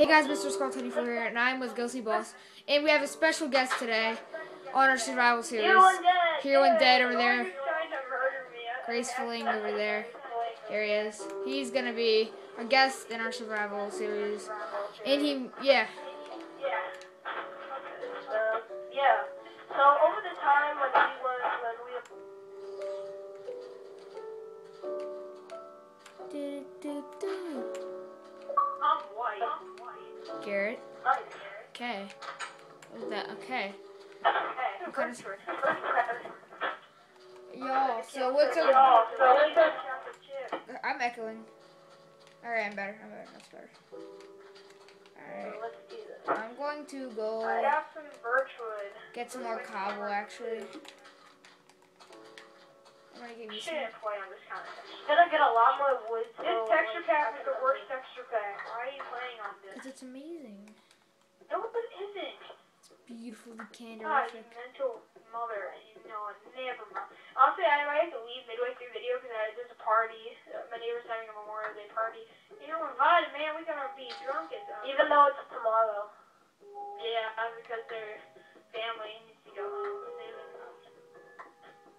Hey guys, Mr. Skull 24 here, and I'm with Ghostly Boss, and we have a special guest today on our survival series. Hero Undead over there. Grace Fling over there. Here he is. He's gonna be our guest in our survival series, and he. Yeah. Yo, so what's up? so let's go chocolate chip. I'm echoing. Alright, I'm better. I'm better. That's better. Alright. Let's do this. I'm going to I go some birchwood. get some more cobble, actually. I'm gonna give you some. Shouldn't play on this kind of thing. Gonna get a lot more wood. This texture pack is the worst texture pack. Why are you playing on this? Because it's amazing. No, it isn't. It's beautifully God, you candorific. mental mother. You know, never mind. Honestly, I might have to leave midway through video because there's a party. Uh, my neighbor's having a Memorial Day party. You know, invited, man. We gotta be drunk as um, Even though it's tomorrow. Yeah, uh, because their family needs to go home. They live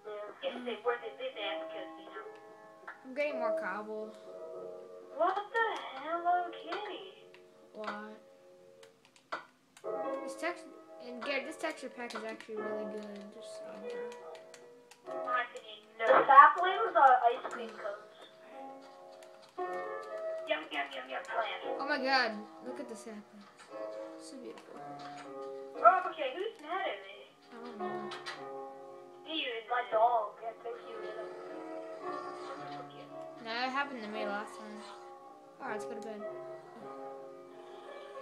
yeah. If they where they live at, because you know. I'm getting more cobble. What the Hello Kitty? What? This text and Garrett, this texture pack is actually really good. Just so you know. The saplings are ice cream cones. Yum yum yum yum plant. Oh my God! Look at the saplings. So beautiful. Oh, okay, who's mad at me? I don't know. You, it's my dog. I think you hit. No, that happened to me last time. Alright, let's go to bed.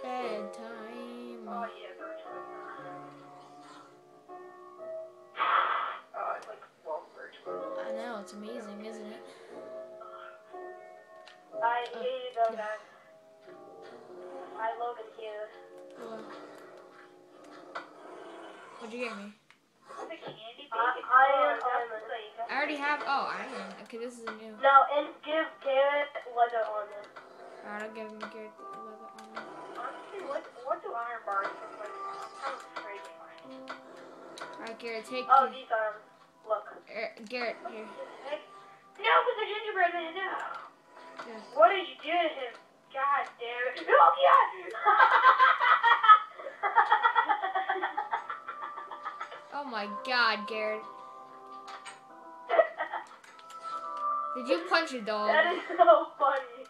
Bedtime. Oh yeah, Birchwood. Birchwood. I know, it's amazing, isn't it? I uh, Oh, hate though, yeah. guys. I Logan here. What? What'd you get me? The. Iron. I already have. Oh, iron. Okay, this is a new. No, and give Garrett leather armor. Alright, I'll give him Garrett the leather armor. Honestly, what what do iron bars look like? I'm afraid to. Alright, Garrett, take. Oh, these are. Er, Garrett, here. No, but the gingerbread man, no. Yeah. What did you do to him? God damn it. Oh, God! Oh my God, Garrett. Did you punch a dog? that is so funny.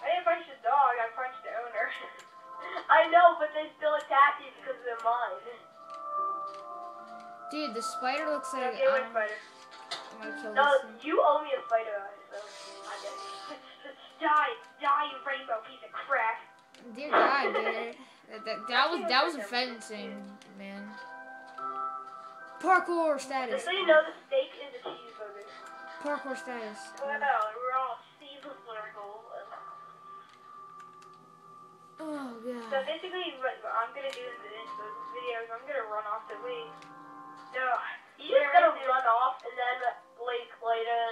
I didn't punch the dog, I punched the owner. I know, but they still attack you because they're mine. Dude, the spider looks like. Okay, um, spider. I'm No, this you owe me a spider eye, so I it. Die, die, you rainbow piece of crap. Dear God, Garrett. That, that, that was that was offensive, man. Parkour status. Just so you know, the steak is a cheeseburger. Parkour status. Well, we're all seasonal circles. Oh yeah. So basically, what I'm gonna do in the, in the videos, I'm gonna run off the way. No, you just gonna run off and then like later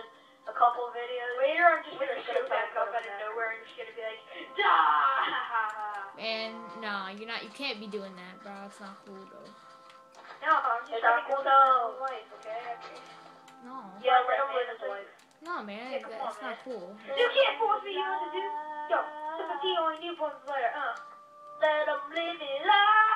a couple videos. Later, I'm just gonna show back up out of nowhere and just gonna be like, die. Man, nah, you're not. You can't be doing that, bro. It's not cool though. No, I'm just trying to go down life, okay? No. Yeah, let him live his life. No, man. Yeah, come on, That's not cool. You can't force me You what to do. Yo, sympathy only newborns later, uh. Let him live his life.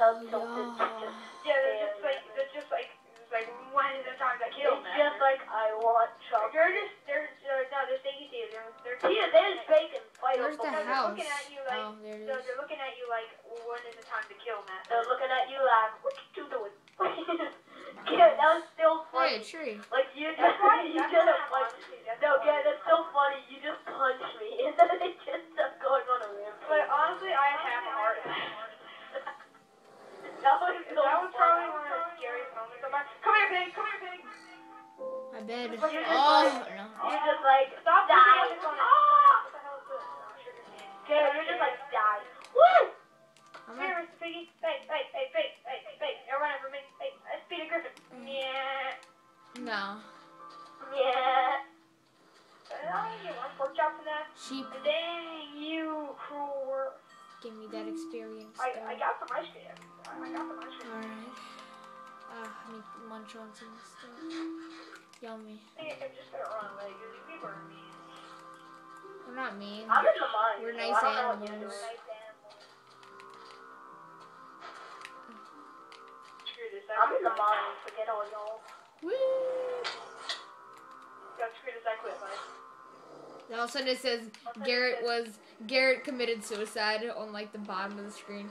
Just have their tilted. yeah. Yeah, they're just like, they're just like, it's like, when is the time to kill, It's man? just like I want chocolate. They're just, they're, uh, no, they're thinking to you. They're, they're, Here, there's bacon. Fight Where's them. the they're looking at you like, Oh, there it so they're looking at you like, one when is the time to kill, man? They're looking at you like, what you doing? yeah, that was still Hey, funny. a tree. Like you just, That's why, you that's just why I'm like, no, why- yeah, that's so funny. You just punched me, and then it just kept going on a rampage. But honestly, I had that was probably the scariest. Come here, pig. Come here, pig. My bed. Oh no. You're just like, Stop. Ah! This? Oh. Yeah, you're just like, die. Woo! Piggy. You're running Griffin. Yeah. No. Yeah. I don't get one pork chop for that. Sheep, Dang, you cruel world. Give me that experience. I, though. I got some ice cream. I I got some ice cream. Alright. Ah, let me munch on some stuff. Yummy. I think I'm just gonna run away you people are mean. We're not mean. I'm in the mine. We're nice I don't know animals. Screw this. I'm in the mine. Forget all y'all. Woo! Yeah, screw this. I quit, mine. Then all of a sudden it says Garrett was Garrett committed suicide on like the bottom of the screen.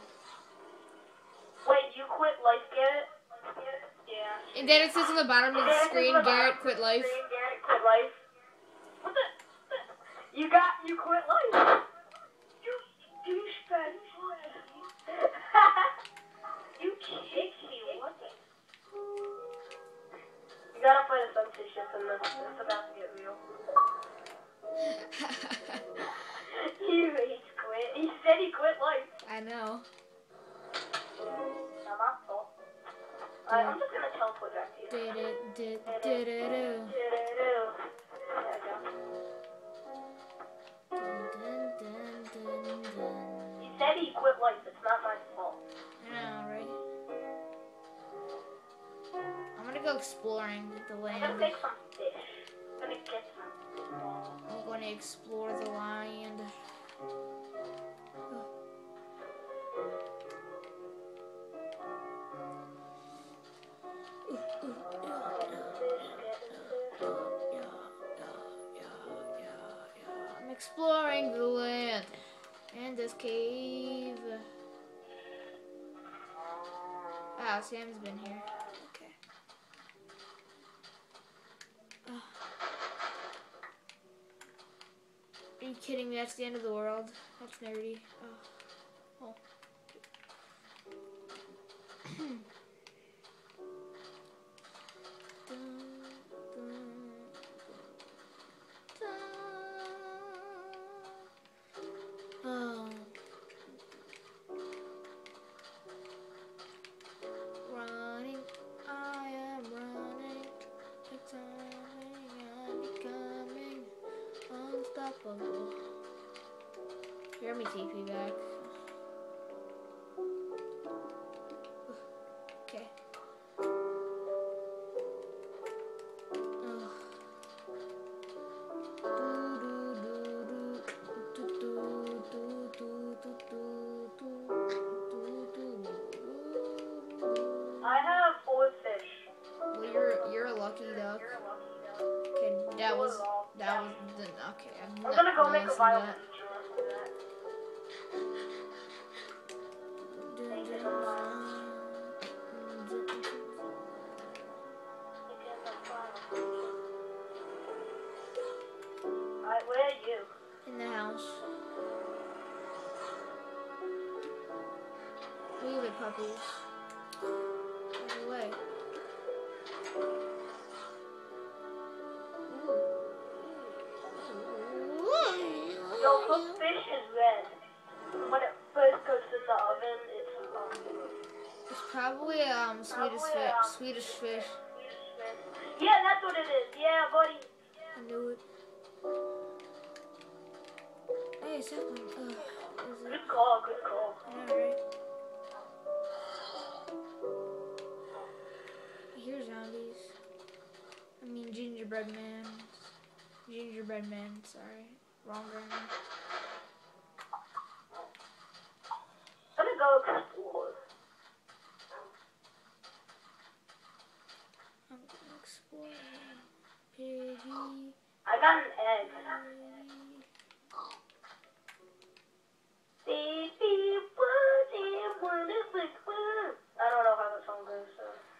Wait, you quit life, it? Yeah. And then it says on the bottom of the screen quit Garrett quit life. Screen, Garrett quit life. What the? You got you quit life. You douchebag. you kicked me. What the? You gotta play the censorship in this. It's about to get real. He quit. He said he quit life. I know. Not my fault. Alright, I'm just gonna teleport back to you. Did it did did it do. Dun, dun, dun, dun. He said he quit life. It's not my fault. I know, right? I'm gonna go exploring the I'm land. gonna take some fish. I'm gonna get some. I'm going to explore the land. I'm exploring the land and this cave. Ah, Sam's been here. You kidding me? That's the end of the world. That's nerdy. Oh. oh. Unstoppable. Hear me TP back. You? In the house. Leave it, puppies. Away. Probably um Swedish Probably, fish. um, Swedish fish. Yeah, that's what it is. Yeah, buddy. I knew it. Hey, sapling. Ugh, is it? Good call, good call. Alright. I hear zombies. I mean gingerbread man. Gingerbread man, sorry. Wrong grammar. I'm gonna go explore. I'm gonna explore. Piggy. I got an egg. Baby? I don't know how that song goes.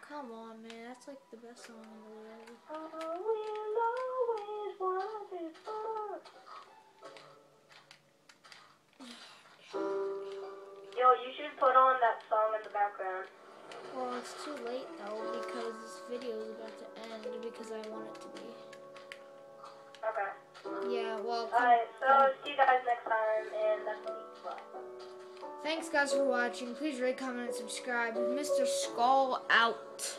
Come on, man. That's like the best song in the world. I will always want it. Yo, you should put on that song in the background. Well, it's too late though because this video is about to end because I want it to be. Okay. Yeah, well, come- Alright, so see you guys next time, and that's. Bye. thanks guys for watching. Please rate, comment, and subscribe. Mr. Skull out.